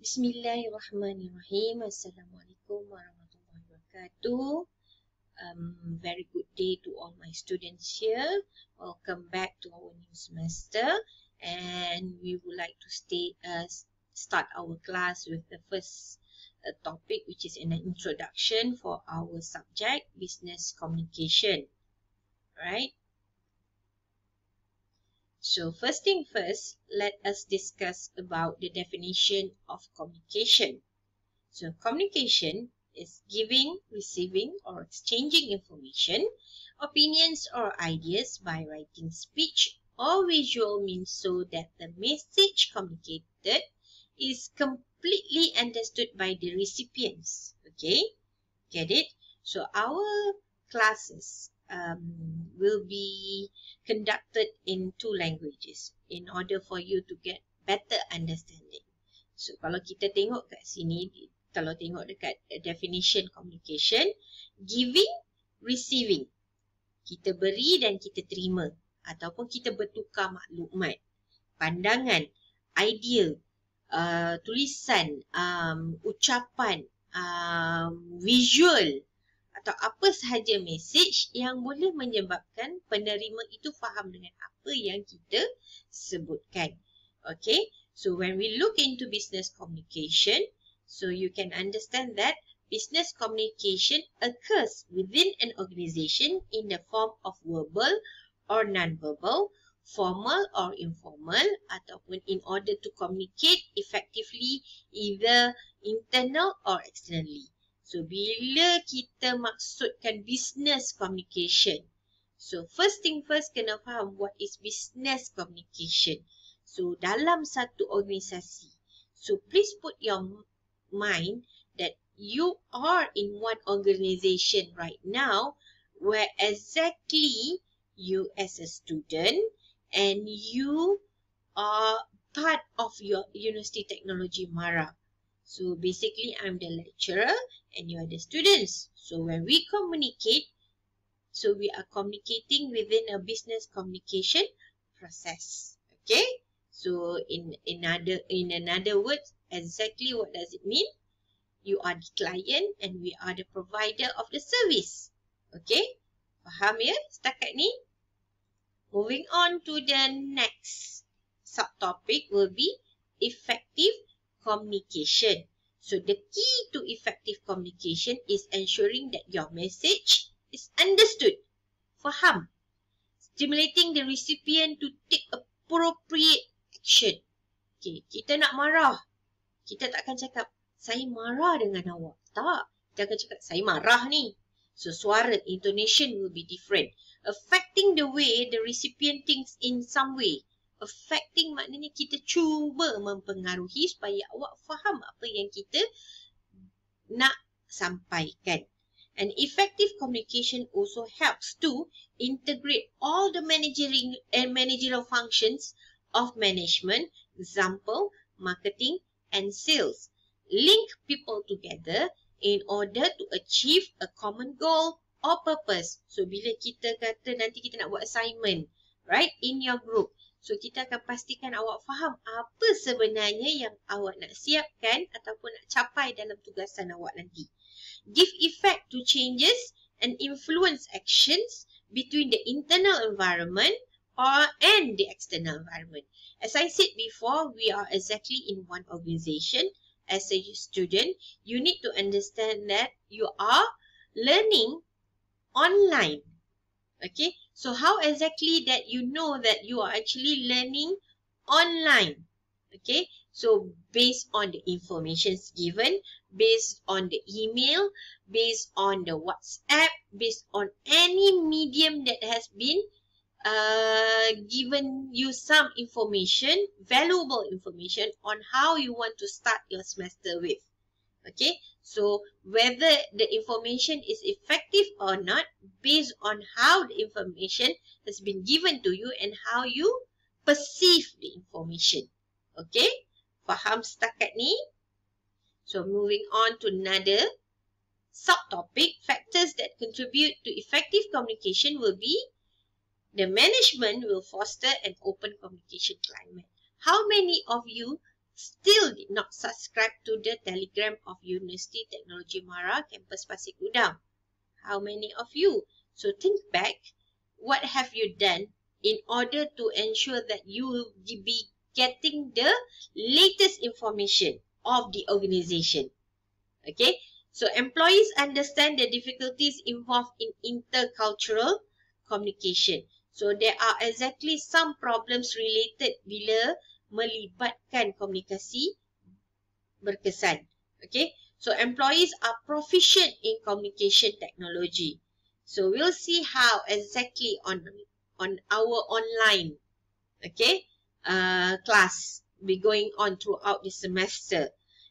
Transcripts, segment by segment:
Bismillahirrahmanirrahim. Assalamualaikum warahmatullahi wabarakatuh. Um, very good day to all my students here. Welcome back to our new semester. And we would like to stay, uh, start our class with the first uh, topic, which is an introduction for our subject, business communication. Right? So first thing first, let us discuss about the definition of communication. So communication is giving, receiving or exchanging information, opinions or ideas by writing speech or visual means so that the message communicated is completely understood by the recipients. Okay, get it? So our classes um, will be conducted in two languages in order for you to get better understanding. So kalau kita tengok kat sini, kalau tengok dekat definition communication, giving, receiving. Kita beri dan kita terima ataupun kita bertukar maklumat, pandangan, idea, uh, tulisan, um, ucapan, um, visual, atau apa sahaja message yang boleh menyebabkan penerima itu faham dengan apa yang kita sebutkan. Okay, so when we look into business communication, so you can understand that business communication occurs within an organization in the form of verbal or non-verbal, formal or informal ataupun in order to communicate effectively either internal or externally. So, bila kita maksudkan business communication. So, first thing first, kena faham what is business communication. So, dalam satu organisasi. So, please put your mind that you are in one organisation right now where exactly you as a student and you are part of your University Technology Mara. So basically, I'm the lecturer and you are the students. So when we communicate, so we are communicating within a business communication process. Okay? So in another in another words, exactly what does it mean? You are the client and we are the provider of the service. Okay? Faham ya setakat ni? Moving on to the next subtopic will be effective communication. So the key to effective communication is ensuring that your message is understood. Faham? Stimulating the recipient to take appropriate action. Okay, kita nak marah. Kita tak akan cakap, saya marah dengan awak. Tak. Kita akan cakap, saya marah ni. So, suara, intonation will be different. Affecting the way the recipient thinks in some way affecting maknanya kita cuba mempengaruhi supaya awak faham apa yang kita nak sampaikan. And effective communication also helps to integrate all the managerial and managerial functions of management, example, marketing and sales. Link people together in order to achieve a common goal or purpose. So, bila kita kata nanti kita nak buat assignment, right, in your group, So kita akan pastikan awak faham apa sebenarnya yang awak nak siapkan ataupun nak capai dalam tugasan awak nanti. Give effect to changes and influence actions between the internal environment or and the external environment. As I said before, we are exactly in one organization. As a student, you need to understand that you are learning online. Okay, so how exactly that you know that you are actually learning online? Okay, so based on the information given, based on the email, based on the WhatsApp, based on any medium that has been uh, given you some information, valuable information on how you want to start your semester with. Okay, so whether the information is effective or not based on how the information has been given to you and how you perceive the information. Okay, faham setakat ni? So moving on to another subtopic, factors that contribute to effective communication will be the management will foster an open communication climate. How many of you still did not subscribe to the telegram of University Technology Mara campus Pasir Gudang. How many of you? So think back, what have you done in order to ensure that you will be getting the latest information of the organization? Okay, so employees understand the difficulties involved in intercultural communication. So there are exactly some problems related bila melibatkan komunikasi berkesan. Okay, so employees are proficient in communication technology. So we'll see how exactly on on our online, okay, uh, class be going on throughout the semester.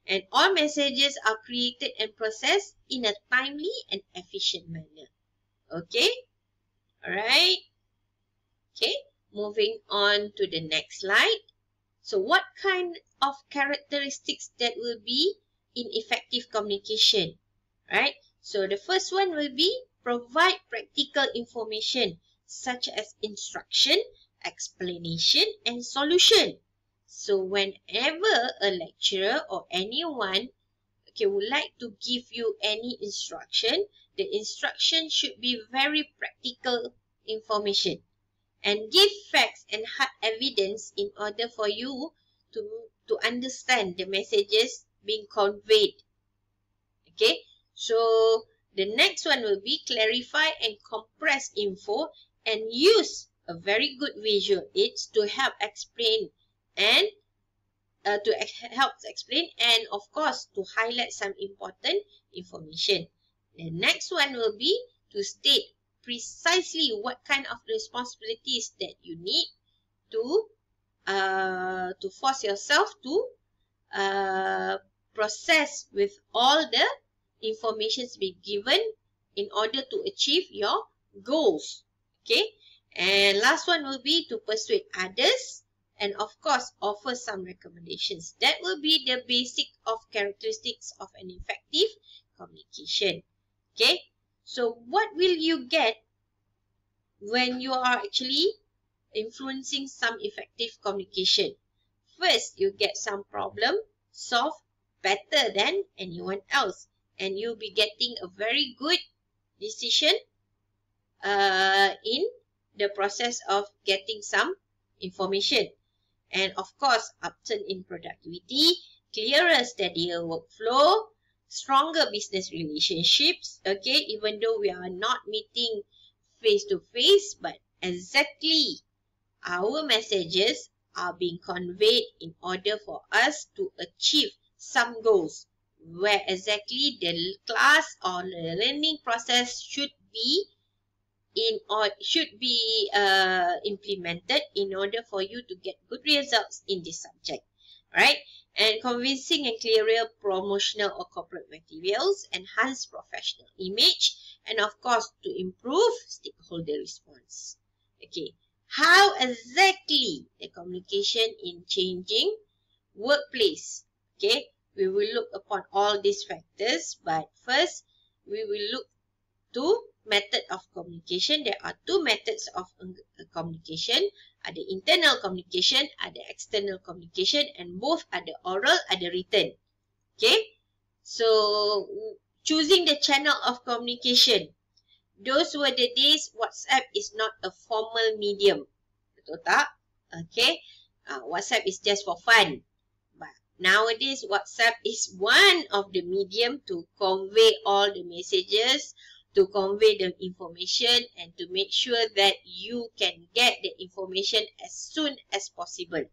And all messages are created and processed in a timely and efficient manner. Okay, alright. Okay, moving on to the next slide. So what kind of characteristics that will be in effective communication? Right? So the first one will be provide practical information such as instruction, explanation and solution. So whenever a lecturer or anyone okay, would like to give you any instruction, the instruction should be very practical information and give facts and hard evidence in order for you to, to understand the messages being conveyed. Okay, so the next one will be clarify and compress info and use a very good visual aids to help explain and uh, to help explain and of course to highlight some important information. The next one will be to state precisely what kind of responsibilities that you need to uh, to force yourself to uh, process with all the informations be given in order to achieve your goals. Okay. And last one will be to persuade others and of course offer some recommendations. That will be the basic of characteristics of an effective communication. Okay. So what will you get when you are actually influencing some effective communication? First, you get some problem solved better than anyone else. And you'll be getting a very good decision uh, in the process of getting some information. And of course, upturn in productivity, clearer, steadier workflow, stronger business relationships, okay, even though we are not meeting face to face, but exactly our messages are being conveyed in order for us to achieve some goals where exactly the class or the learning process should be in or should be uh, implemented in order for you to get good results in this subject right and convincing and clearer promotional or corporate materials, enhance professional image, and of course to improve stakeholder response. Okay, how exactly the communication in changing workplace? Okay, we will look upon all these factors, but first we will look to method of communication. There are two methods of communication. Ada internal communication, ada external communication and both ada oral, ada written. Okay. So, choosing the channel of communication. Those were the days WhatsApp is not a formal medium. Betul tak? Okay. Uh, WhatsApp is just for fun. But nowadays, WhatsApp is one of the medium to convey all the messages to convey the information and to make sure that you can get the information as soon as possible.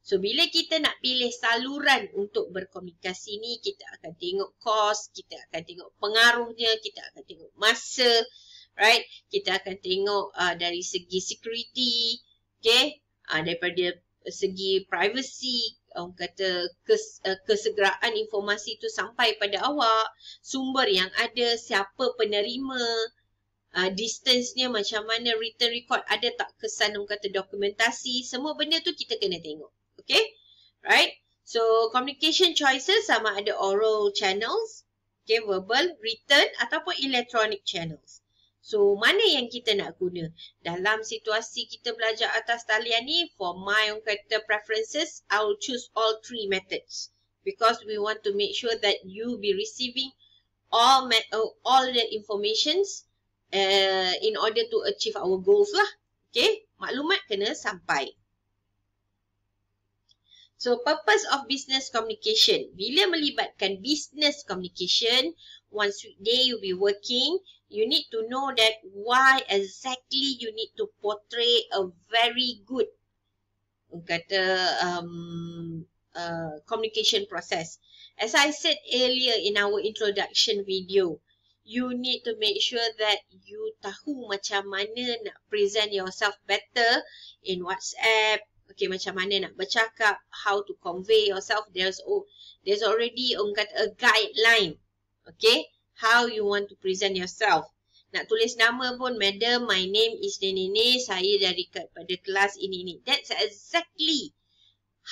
So, bila kita nak pilih saluran untuk berkomunikasi ni, kita akan tengok kos, kita akan tengok pengaruhnya, kita akan tengok masa, right? Kita akan tengok uh, dari segi security, okay? Uh, daripada segi privacy, orang kata kes, uh, kesegeraan informasi itu sampai pada awak, sumber yang ada, siapa penerima, uh, distance-nya macam mana, written record ada tak kesan orang kata dokumentasi, semua benda tu kita kena tengok. Okay? Right? So, communication choices sama ada oral channels, okay, verbal, written ataupun electronic channels. So, mana yang kita nak guna? Dalam situasi kita belajar atas talian ni, for my own kata preferences, I will choose all three methods. Because we want to make sure that you be receiving all uh, all the informations uh, in order to achieve our goals lah. Okay, maklumat kena sampai. So, purpose of business communication. Bila melibatkan business communication, one weekday you'll be working, you need to know that why exactly you need to portray a very good kata um, uh, communication process. As I said earlier in our introduction video, you need to make sure that you tahu macam mana nak present yourself better in WhatsApp, okay macam mana nak bercakap how to convey yourself. There's oh there's already orang kata a guideline. Okay how you want to present yourself nak tulis nama pun madam my name is ni saya dari pada kelas ini ni that's exactly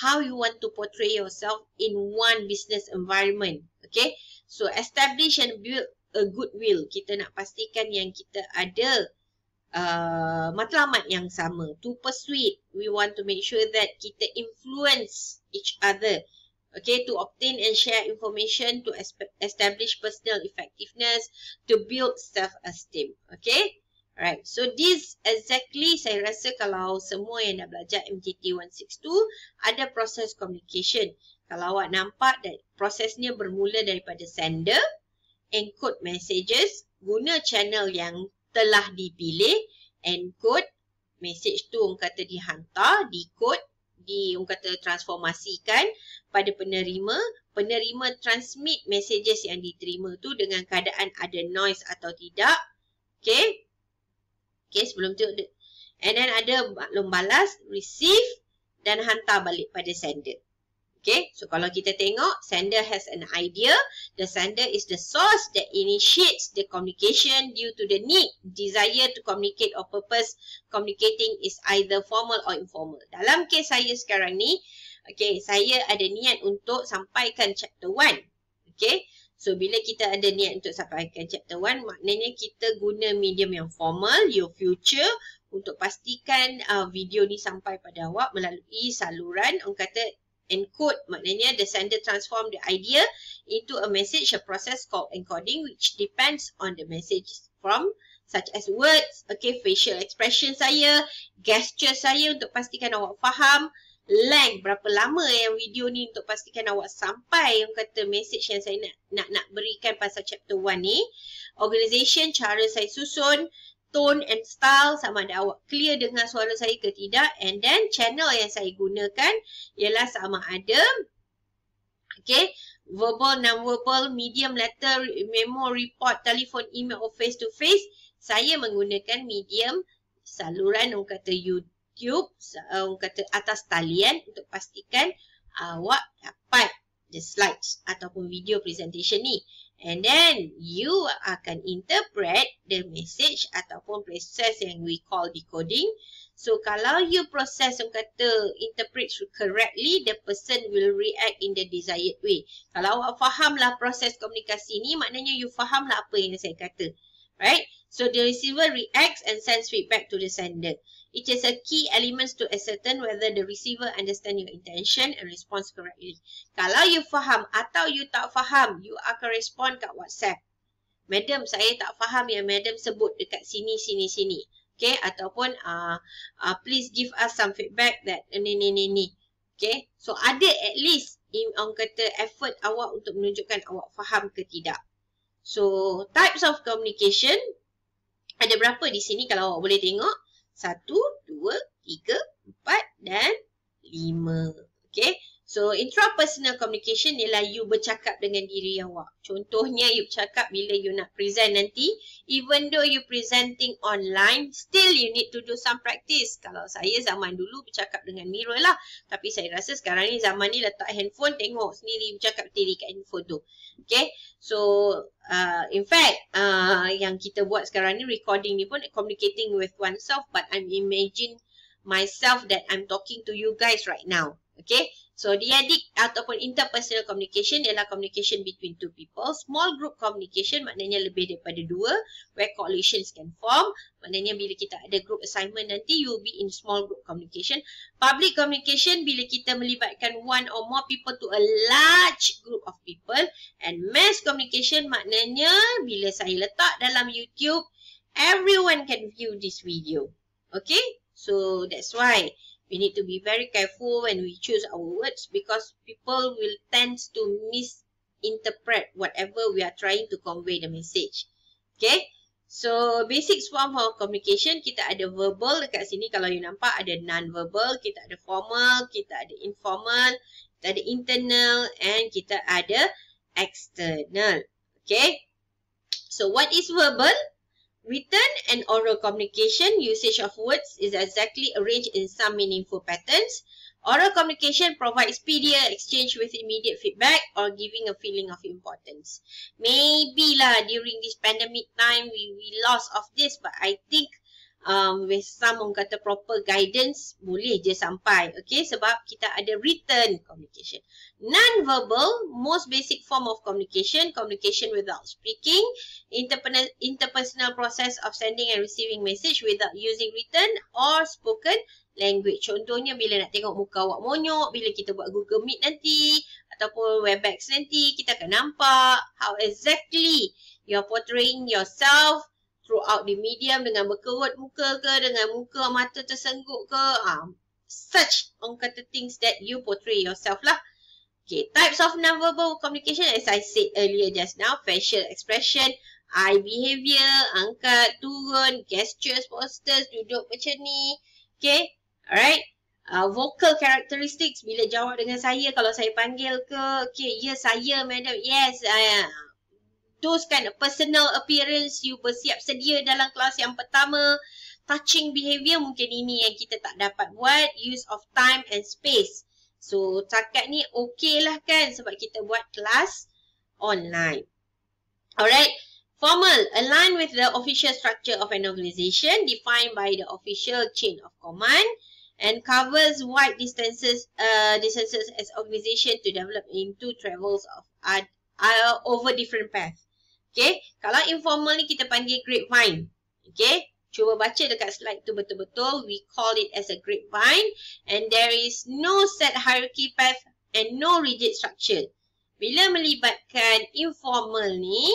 how you want to portray yourself in one business environment okay so establish and build a goodwill kita nak pastikan yang kita ada uh, matlamat yang sama. To persuade, we want to make sure that kita influence each other. Okay, to obtain and share information, to establish personal effectiveness, to build self-esteem. Okay, alright. So this exactly saya rasa kalau semua yang dah belajar MGT 162 ada proses communication. Kalau awak nampak that prosesnya bermula daripada sender, encode messages, guna channel yang telah dipilih encode message tu kata dihantar decode di orang kata transformasikan pada penerima. Penerima transmit messages yang diterima tu dengan keadaan ada noise atau tidak. Okey okey sebelum tu and then ada maklum balas receive dan hantar balik pada sender Okay, so kalau kita tengok, sender has an idea. The sender is the source that initiates the communication due to the need, desire to communicate or purpose communicating is either formal or informal. Dalam kes saya sekarang ni, okay, saya ada niat untuk sampaikan chapter 1. Okay, so bila kita ada niat untuk sampaikan chapter 1, maknanya kita guna medium yang formal, your future, untuk pastikan uh, video ni sampai pada awak melalui saluran, orang kata encode. Maknanya the sender transform the idea into a message a process called encoding which depends on the message from such as words okay facial expression saya gesture saya untuk pastikan awak faham length berapa lama yang video ni untuk pastikan awak sampai yang kata message yang saya nak nak nak berikan pasal chapter 1 ni organization cara saya susun tone and style sama ada awak clear dengan suara saya ke tidak. And then channel yang saya gunakan ialah sama ada okay verbal non-verbal medium letter memo report telefon email or face to face saya menggunakan medium saluran orang kata YouTube orang kata atas talian untuk pastikan awak dapat the slides ataupun video presentation ni And then you akan interpret the message ataupun proses yang we call decoding. So kalau you process yang kata interpret correctly, the person will react in the desired way. Kalau awak fahamlah proses komunikasi ni, maknanya you fahamlah apa yang saya kata. Right? So the receiver reacts and sends feedback to the sender. It is a key element to ascertain whether the receiver understand your intention and responds correctly. Kalau you faham atau you tak faham, you akan respond kat WhatsApp. Madam, saya tak faham yang madam sebut dekat sini, sini, sini. Okay, ataupun uh, uh, please give us some feedback that ni, ni, ni, ni. Okay, so ada at least in, orang kata effort awak untuk menunjukkan awak faham ke tidak. So, types of communication, ada berapa di sini kalau awak boleh tengok? Satu, dua, tiga, empat dan lima. Okay. So, intrapersonal communication ialah you bercakap dengan diri awak. Contohnya, you bercakap bila you nak present nanti. Even though you presenting online, still you need to do some practice. Kalau saya zaman dulu bercakap dengan mirror lah. Tapi saya rasa sekarang ni zaman ni letak handphone, tengok sendiri bercakap diri kat handphone tu. Okay. So, uh, in fact, uh, yang kita buat sekarang ni, recording ni pun communicating with oneself. But I'm imagine myself that I'm talking to you guys right now. Okay. So diadik ataupun interpersonal communication ialah communication between two people. Small group communication maknanya lebih daripada dua where coalitions can form. Maknanya bila kita ada group assignment nanti you will be in small group communication. Public communication bila kita melibatkan one or more people to a large group of people. And mass communication maknanya bila saya letak dalam YouTube everyone can view this video. Okay? So that's why we need to be very careful when we choose our words because people will tend to misinterpret whatever we are trying to convey the message. Okay. So basic form of communication kita ada verbal dekat sini kalau you nampak ada non-verbal, kita ada formal, kita ada informal, kita ada internal and kita ada external. Okay. So what is verbal? Written and oral communication, usage of words is exactly arranged in some meaningful patterns. Oral communication provides speedier exchange with immediate feedback or giving a feeling of importance. Maybe lah during this pandemic time we, we lost of this but I think um, with some orang kata proper guidance boleh je sampai. Okay sebab kita ada written communication. Non-verbal most basic form of communication communication without speaking interpersonal process of sending and receiving message without using written or spoken language. Contohnya bila nak tengok muka awak monyok bila kita buat Google Meet nanti ataupun Webex nanti kita akan nampak how exactly you're portraying yourself throughout the medium dengan berkerut muka ke, dengan muka mata tersengguk ke. Um, such on kata things that you portray yourself lah. Okay, types of non-verbal communication as I said earlier just now, facial expression, eye behavior, angkat, turun, gestures, posters, duduk macam ni. Okay, alright. Uh, vocal characteristics bila jawab dengan saya kalau saya panggil ke okay ya saya madam yes uh, those kind of personal appearance you bersiap sedia dalam kelas yang pertama. Touching behavior mungkin ini yang kita tak dapat buat. Use of time and space. So takat ni okey lah kan sebab kita buat kelas online. Alright. Formal. Align with the official structure of an organisation defined by the official chain of command and covers wide distances uh, distances as organisation to develop into travels of uh, uh, over different paths Okay. Kalau informal ni kita panggil grapevine. Okay. Cuba baca dekat slide tu betul-betul. We call it as a grapevine. And there is no set hierarchy path and no rigid structure. Bila melibatkan informal ni,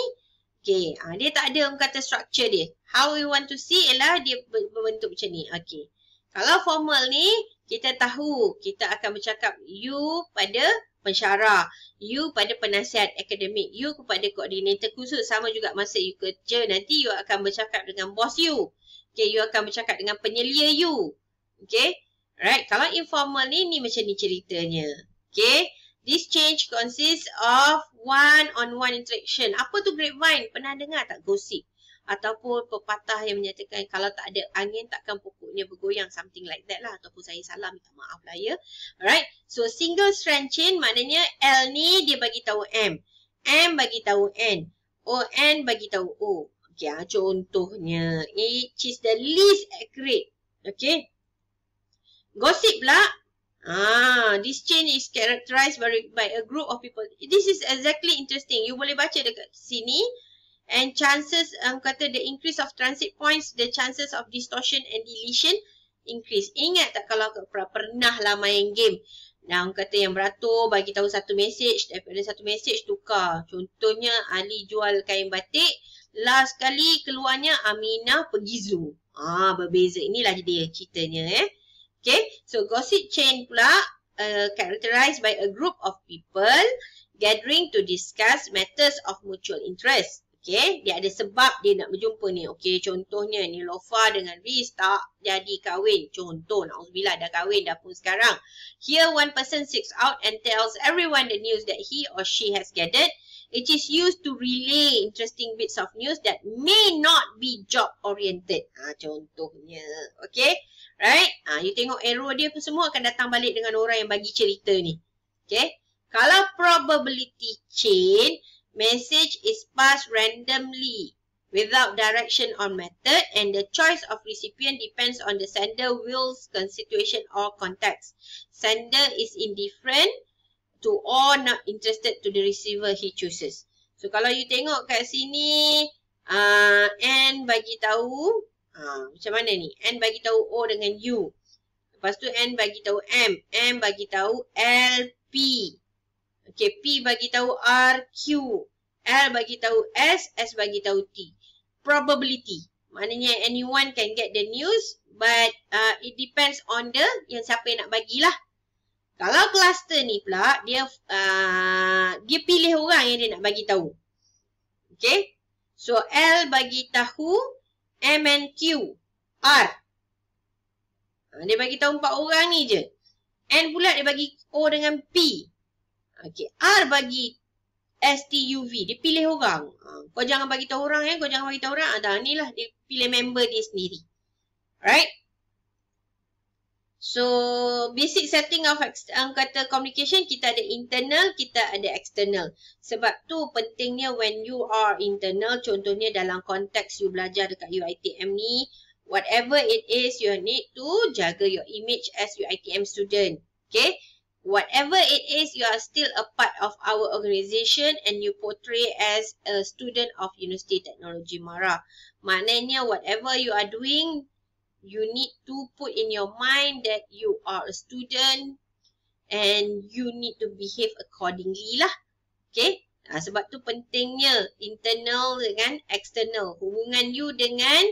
okay, ha, dia tak ada orang kata structure dia. How we want to see ialah dia berbentuk macam ni. Okay. Kalau formal ni, kita tahu kita akan bercakap you pada pensyarah, you pada penasihat akademik, you kepada koordinator khusus sama juga masa you kerja nanti you akan bercakap dengan bos you. Okay, you akan bercakap dengan penyelia you. Okay, right. Kalau informal ni, ni macam ni ceritanya. Okay, this change consists of one-on-one -on -one interaction. Apa tu grapevine? Pernah dengar tak gosip? Ataupun pepatah yang menyatakan kalau tak ada angin takkan pokoknya bergoyang something like that lah. Ataupun saya salah minta maaf lah ya. Alright so single strand chain maknanya L ni dia bagi tahu M. M bagi tahu N. O N bagi tahu O. Okay, ha, contohnya which is the least accurate. Okay gossip pula. Ah, this chain is characterized by, by a group of people. This is exactly interesting. You boleh baca dekat sini and chances um, kata the increase of transit points the chances of distortion and deletion increase. Ingat tak kalau pernah lah main game? Dan orang kata yang beratur bagi tahu satu message daripada satu message tukar. Contohnya Ali jual kain batik last kali keluarnya Aminah pergi Zoom ah berbeza. Inilah dia ceritanya eh. Okay so gossip chain pula uh, characterized by a group of people gathering to discuss matters of mutual interest Okay, dia ada sebab dia nak berjumpa ni. Okay, contohnya ni Lofa dengan Riz tak jadi kahwin. Contoh, Na'udzubillah dah kahwin dah pun sekarang. Here, one person seeks out and tells everyone the news that he or she has gathered. It is used to relay interesting bits of news that may not be job-oriented. Ha, contohnya. Okay, right? Ha, you tengok arrow dia pun semua akan datang balik dengan orang yang bagi cerita ni. Okay, kalau probability chain, Message is passed randomly without direction or method and the choice of recipient depends on the sender will's situation or context. Sender is indifferent to or not interested to the receiver he chooses. So kalau you tengok kat sini uh, N bagi tahu uh, macam mana ni? N bagi tahu O dengan U. Lepas tu N bagi tahu M, M bagi tahu L, P. Okay, P bagi tahu R, Q. L bagi tahu S, S bagi tahu T. Probability. Maknanya anyone can get the news but uh, it depends on the yang siapa yang nak bagilah. Kalau cluster ni pula dia uh, dia pilih orang yang dia nak bagi tahu. Okay. So L bagi tahu M and Q. R. Uh, dia bagi tahu empat orang ni je. N pula dia bagi O dengan P. Okay. R bagi STUV. Dia pilih orang. Ha, kau jangan bagi tahu orang ya. Kau jangan bagi tahu orang. Ada ni lah. Dia pilih member dia sendiri. Alright. So, basic setting of um, kata communication, kita ada internal, kita ada external. Sebab tu pentingnya when you are internal, contohnya dalam konteks you belajar dekat UITM ni, whatever it is, you need to jaga your image as UITM student. Okay? Whatever it is, you are still a part of our organization and you portray as a student of University Technology Mara. Maknanya whatever you are doing, you need to put in your mind that you are a student and you need to behave accordingly lah. Okay? Nah, sebab tu pentingnya internal dengan external. Hubungan you dengan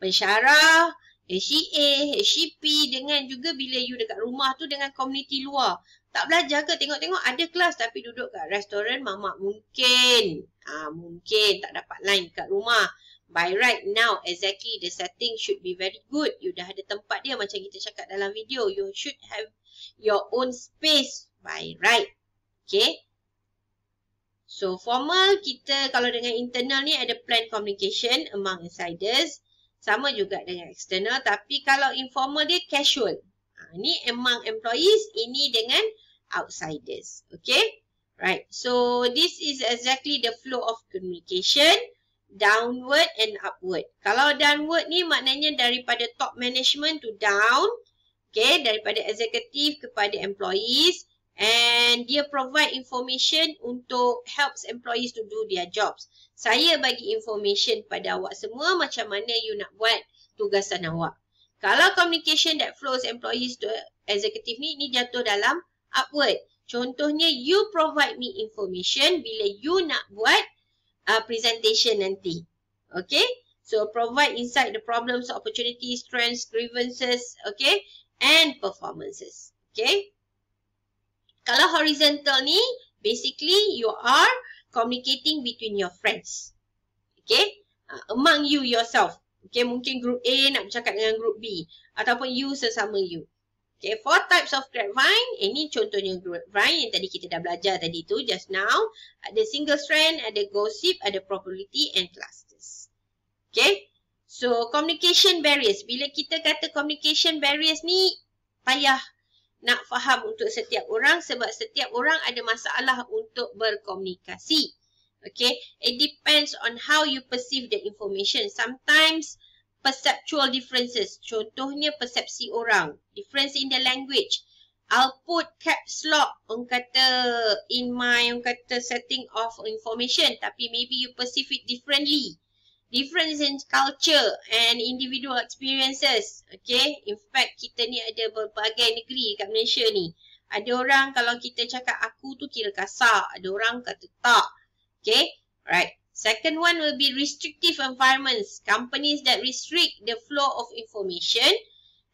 pensyarah, HCA, HCP dengan juga bila you dekat rumah tu dengan komuniti luar. Tak belajar ke tengok-tengok ada kelas tapi duduk kat restoran mamak mungkin. Ah ha, mungkin tak dapat line kat rumah. By right now exactly the setting should be very good. You dah ada tempat dia macam kita cakap dalam video. You should have your own space by right. Okay. So formal kita kalau dengan internal ni ada plan communication among insiders. Sama juga dengan external tapi kalau informal dia casual. Ha, ni among employees, ini dengan outsiders. Okay? Right. So, this is exactly the flow of communication. Downward and upward. Kalau downward ni maknanya daripada top management to down. Okay. Daripada executive kepada employees. And dia provide information untuk helps employees to do their jobs. Saya bagi information pada awak semua macam mana you nak buat tugasan awak. Kalau communication that flows employees to executive ni, ni jatuh dalam upward. Contohnya, you provide me information bila you nak buat uh, presentation nanti. Okay? So, provide insight the problems, opportunities, strengths, grievances, okay? And performances. Okay? Kalau horizontal ni, basically, you are communicating between your friends. Okay? Uh, among you yourself. Okay, mungkin group A nak bercakap dengan group B. Ataupun you sesama you. Okay, four types of grapevine. Ini contohnya grapevine yang tadi kita dah belajar tadi tu just now. Ada single strand, ada gossip, ada probability and clusters. Okay, so communication barriers. Bila kita kata communication barriers ni, payah nak faham untuk setiap orang sebab setiap orang ada masalah untuk berkomunikasi. Okay, it depends on how you perceive the information. Sometimes, perceptual differences. Contohnya persepsi orang. Difference in the language. I'll put caps lock orang kata in my orang kata setting of information tapi maybe you perceive it differently. Difference in culture and individual experiences. Okay. In fact kita ni ada berbagai negeri kat Malaysia ni. Ada orang kalau kita cakap aku tu kira kasar. Ada orang kata tak. Okay. Right. Second one will be restrictive environments. Companies that restrict the flow of information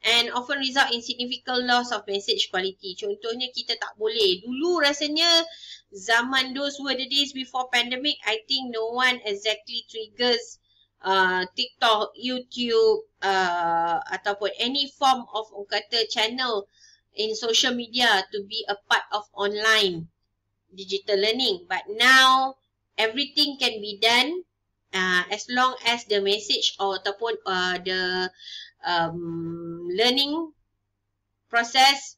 and often result in significant loss of message quality. Contohnya kita tak boleh. Dulu rasanya zaman those were the days before pandemic, I think no one exactly triggers uh, TikTok, YouTube uh, ataupun any form of kata channel in social media to be a part of online digital learning. But now, everything can be done uh, as long as the message or ataupun uh, the um, learning process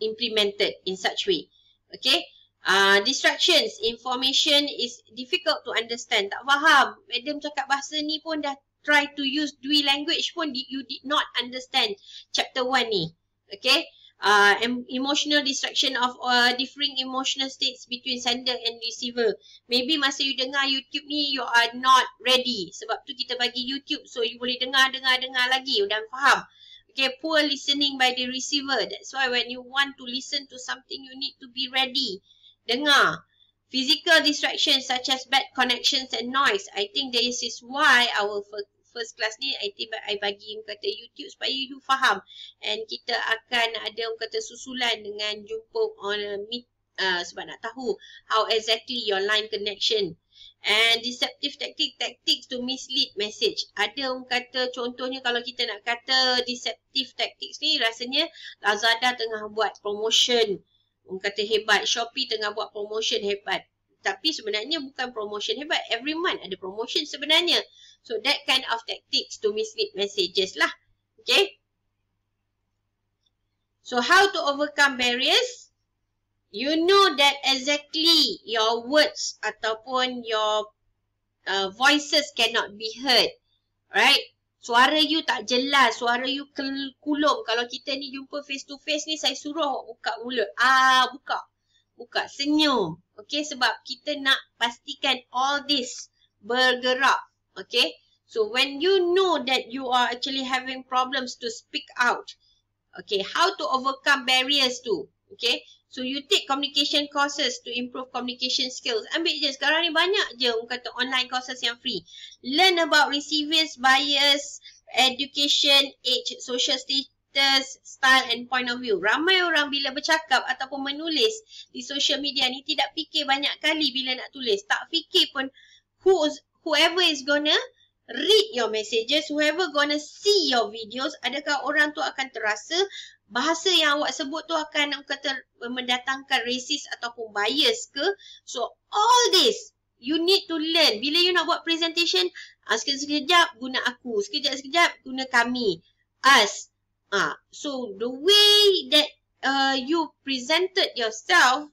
implemented in such way. Okay. Uh, distractions, information is difficult to understand. Tak faham. Madam cakap bahasa ni pun dah try to use Dwi language pun you did not understand chapter 1 ni. Okay. Uh, emotional distraction of uh, differing emotional states between sender and receiver. Maybe masa you dengar YouTube ni, you are not ready. Sebab tu kita bagi YouTube. So, you boleh dengar, dengar, dengar lagi. Dan faham. Okay, poor listening by the receiver. That's why when you want to listen to something, you need to be ready. Dengar. Physical distractions such as bad connections and noise. I think this is why our first class ni I tiba I bagi yang kata YouTube supaya you faham. And kita akan ada yang kata susulan dengan jumpa on a meet uh, sebab nak tahu how exactly your line connection. And deceptive tactic tactics to mislead message. Ada orang kata contohnya kalau kita nak kata deceptive tactics ni rasanya Lazada tengah buat promotion. Orang kata hebat. Shopee tengah buat promotion hebat tapi sebenarnya bukan promotion hebat every month ada promotion sebenarnya So that kind of tactics to mislead messages lah. Okay. So how to overcome barriers? You know that exactly your words ataupun your uh, voices cannot be heard. Right? Suara you tak jelas. Suara you kulum. Kalau kita ni jumpa face to face ni, saya suruh buka mulut. Ah, buka. Buka. Senyum. Okay, sebab kita nak pastikan all this bergerak. Okay. So when you know that you are actually having problems to speak out, okay, how to overcome barriers too, okay. So you take communication courses to improve communication skills. Ambil je sekarang ni banyak je orang kata online courses yang free. Learn about receivers, bias, education, age, social status, style and point of view. Ramai orang bila bercakap ataupun menulis di social media ni tidak fikir banyak kali bila nak tulis. Tak fikir pun who's, whoever is gonna read your messages, whoever gonna see your videos, adakah orang tu akan terasa bahasa yang awak sebut tu akan kata mendatangkan racist ataupun bias ke? So all this you need to learn. Bila you nak buat presentation, sekejap-sekejap guna aku, sekejap-sekejap guna kami, us. Ah, so the way that uh, you presented yourself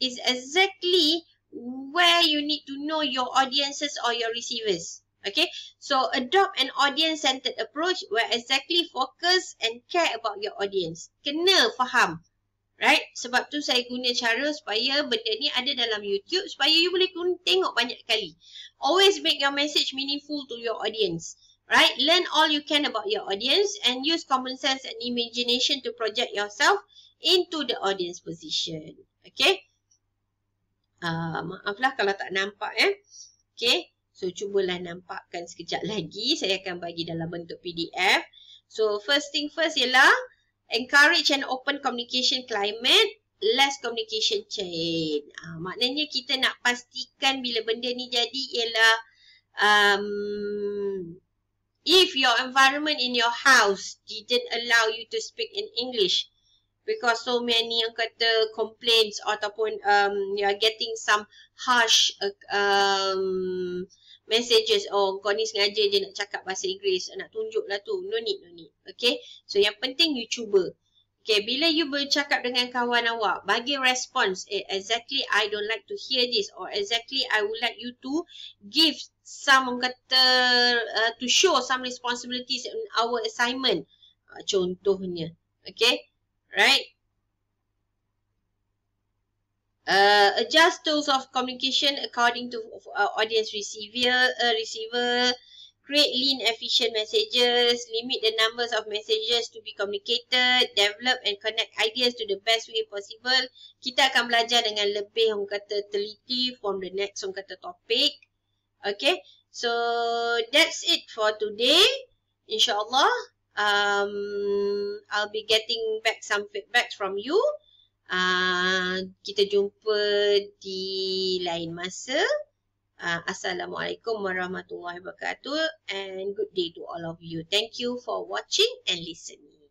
is exactly where you need to know your audiences or your receivers. Okay, so adopt an audience-centered approach where exactly focus and care about your audience. Kena faham. Right? Sebab tu saya guna cara supaya benda ni ada dalam YouTube supaya you boleh tengok banyak kali. Always make your message meaningful to your audience. Right? Learn all you can about your audience and use common sense and imagination to project yourself into the audience position. Okay? Uh, maaflah kalau tak nampak eh. Okay? So cubalah nampakkan sekejap lagi. Saya akan bagi dalam bentuk PDF. So first thing first ialah encourage an open communication climate. Less communication chain. Ha, maknanya kita nak pastikan bila benda ni jadi ialah um, if your environment in your house didn't allow you to speak in English because so many yang kata complaints ataupun um, you are getting some harsh uh, um, messages oh kau ni sengaja je nak cakap bahasa Inggeris nak tunjuk lah tu. No need no need okay? So yang penting you cuba okay bila you bercakap dengan kawan awak bagi response eh, exactly I don't like to hear this or exactly I would like you to give some kata uh, to show some responsibilities in our assignment. Uh, contohnya. Okay right? Uh, adjust tools of communication according to uh, audience receiver, uh, receiver, create lean efficient messages, limit the numbers of messages to be communicated, develop and connect ideas to the best way possible. Kita akan belajar dengan lebih orang kata teliti from the next orang kata topik. Okay, so that's it for today. InsyaAllah, um, I'll be getting back some feedback from you. Uh, kita jumpa di lain masa. Uh, Assalamualaikum warahmatullahi wabarakatuh and good day to all of you. Thank you for watching and listening.